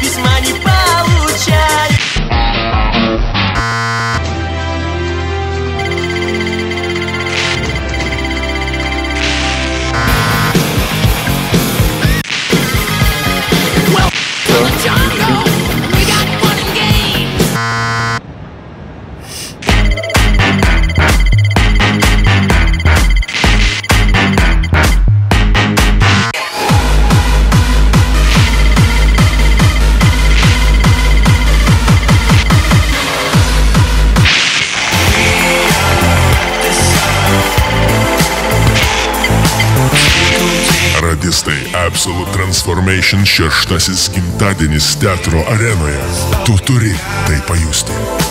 This money. artistai Absolute Transformation šeštasis gimtadienis teatro arenoje. Tu turi tai pajusti.